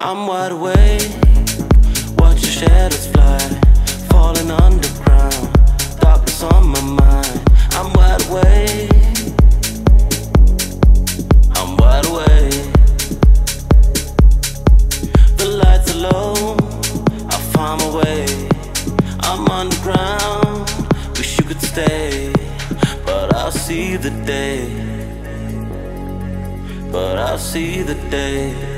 I'm wide awake, watch your shadows fly, falling underground. Darkness on my mind. I'm wide awake. I'm wide awake. The lights are low. I find my way. I'm underground. Wish you could stay, but I'll see the day. But I'll see the day.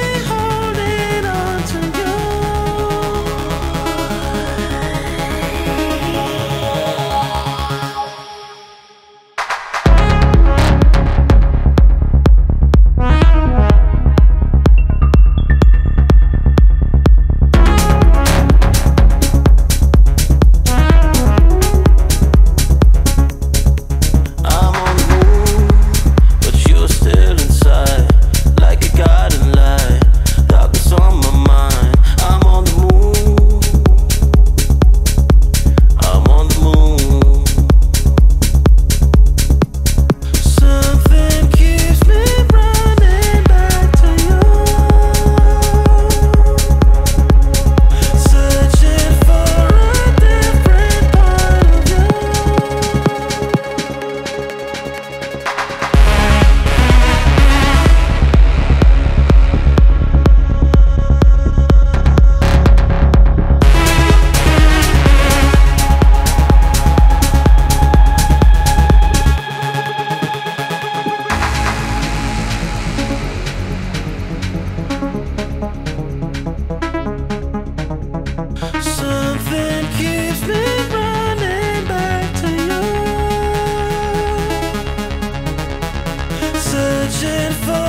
Something keeps me running back to you. Searching for